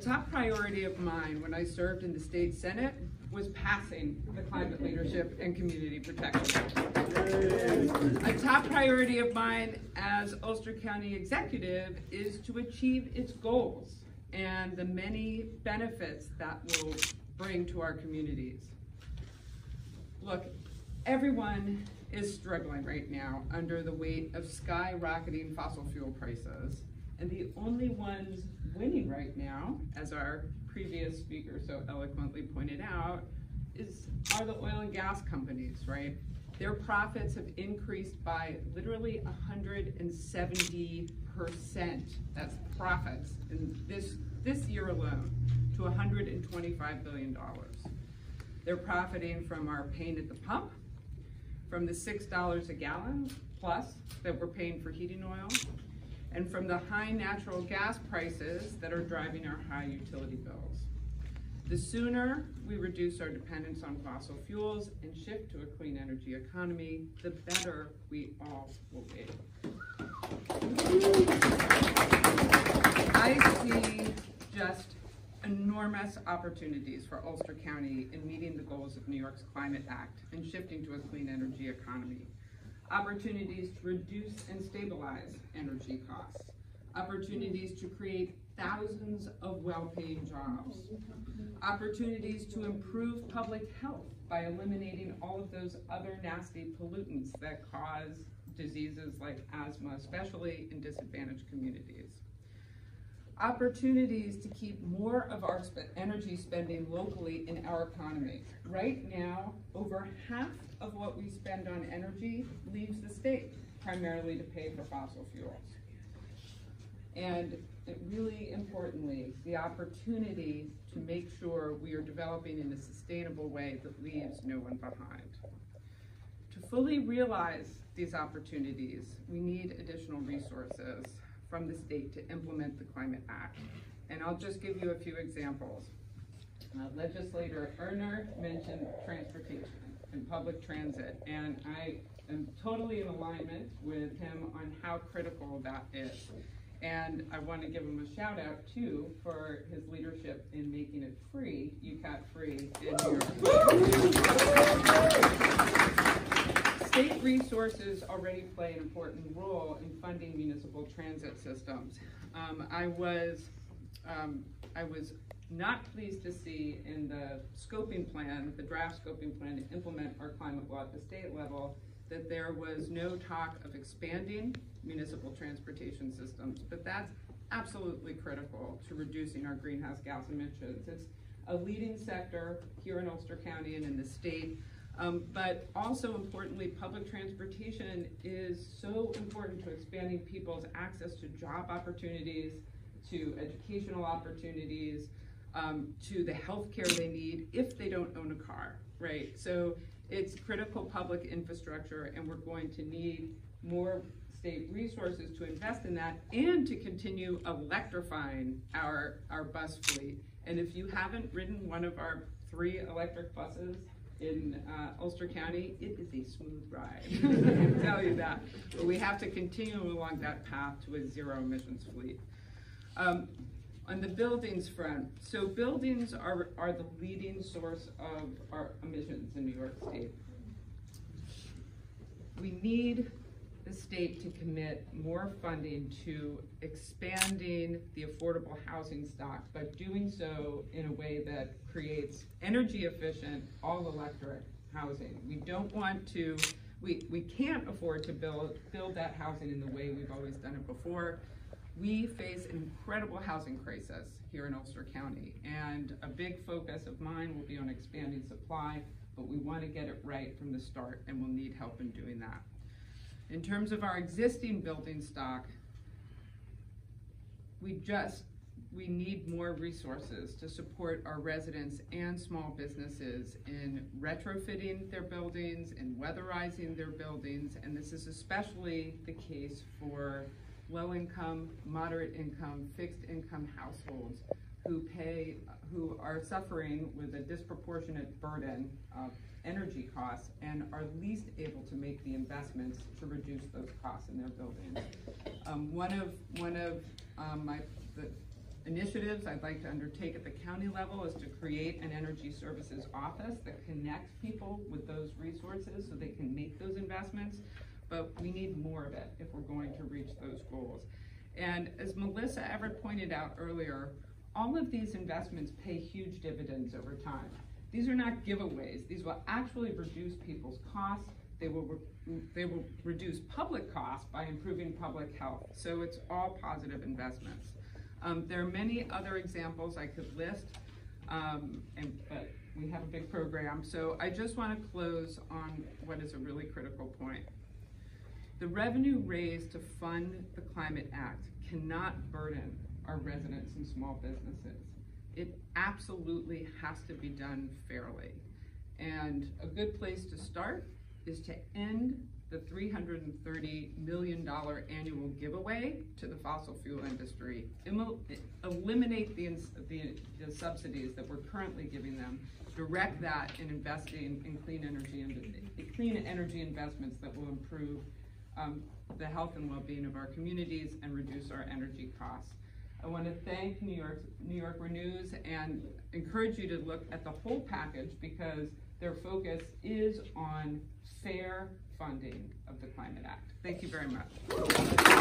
top priority of mine when I served in the state senate was passing the climate leadership and community protection. A top priority of mine as Ulster County executive is to achieve its goals and the many benefits that will bring to our communities. Look, everyone is struggling right now under the weight of skyrocketing fossil fuel prices. And the only ones winning right now, as our previous speaker so eloquently pointed out, is are the oil and gas companies, right? Their profits have increased by literally 170%. That's profits in this this year alone to 125 billion dollars. They're profiting from our pain at the pump, from the $6 a gallon plus that we're paying for heating oil, and from the high natural gas prices that are driving our high utility bills. The sooner we reduce our dependence on fossil fuels and shift to a clean energy economy, the better we all will be. I see just enormous opportunities for Ulster County in meeting the goals of New York's Climate Act and shifting to a clean energy economy. Opportunities to reduce and stabilize energy costs. Opportunities to create thousands of well-paying jobs. Opportunities to improve public health by eliminating all of those other nasty pollutants that cause diseases like asthma, especially in disadvantaged communities opportunities to keep more of our sp energy spending locally in our economy. Right now, over half of what we spend on energy leaves the state, primarily to pay for fossil fuels. And really importantly, the opportunity to make sure we are developing in a sustainable way that leaves no one behind. To fully realize these opportunities, we need additional resources from the state to implement the Climate Act. And I'll just give you a few examples. Uh, Legislator Erner mentioned transportation and public transit, and I am totally in alignment with him on how critical that is. And I want to give him a shout out too for his leadership in making it free, UCAT free in Europe. State resources already play an important role in funding municipal transit systems. Um, I was um, I was not pleased to see in the scoping plan, the draft scoping plan to implement our climate law at the state level, that there was no talk of expanding municipal transportation systems, but that's absolutely critical to reducing our greenhouse gas emissions. It's a leading sector here in Ulster County and in the state. Um, but also importantly, public transportation is so important to expanding people's access to job opportunities, to educational opportunities, um, to the health care they need if they don't own a car, right? So it's critical public infrastructure and we're going to need more state resources to invest in that and to continue electrifying our, our bus fleet. And if you haven't ridden one of our three electric buses, in uh, Ulster County, it is a smooth ride. I can tell you that. But we have to continue along that path to a zero emissions fleet. Um, on the buildings front, so buildings are, are the leading source of our emissions in New York State. We need the state to commit more funding to expanding the affordable housing stock, but doing so in a way that creates energy efficient, all electric housing. We don't want to, we, we can't afford to build, build that housing in the way we've always done it before. We face an incredible housing crisis here in Ulster County, and a big focus of mine will be on expanding supply, but we want to get it right from the start, and we'll need help in doing that. In terms of our existing building stock, we just, we need more resources to support our residents and small businesses in retrofitting their buildings and weatherizing their buildings. And this is especially the case for low income, moderate income, fixed income households who pay, who are suffering with a disproportionate burden of energy costs and are least able to make the investments to reduce those costs in their buildings. Um, one of one of um, my the initiatives I'd like to undertake at the county level is to create an energy services office that connects people with those resources so they can make those investments. But we need more of it if we're going to reach those goals. And as Melissa Everett pointed out earlier, all of these investments pay huge dividends over time. These are not giveaways. These will actually reduce people's costs. They will, they will reduce public costs by improving public health. So it's all positive investments. Um, there are many other examples I could list, um, and, but we have a big program. So I just want to close on what is a really critical point. The revenue raised to fund the Climate Act cannot burden our residents and small businesses. It absolutely has to be done fairly. And a good place to start is to end the $330 million annual giveaway to the fossil fuel industry. Eliminate the, the, the subsidies that we're currently giving them. Direct that in investing in clean energy and clean energy investments that will improve um, the health and well-being of our communities and reduce our energy costs. I want to thank New York, New York Renews and encourage you to look at the whole package because their focus is on fair funding of the Climate Act. Thank you very much.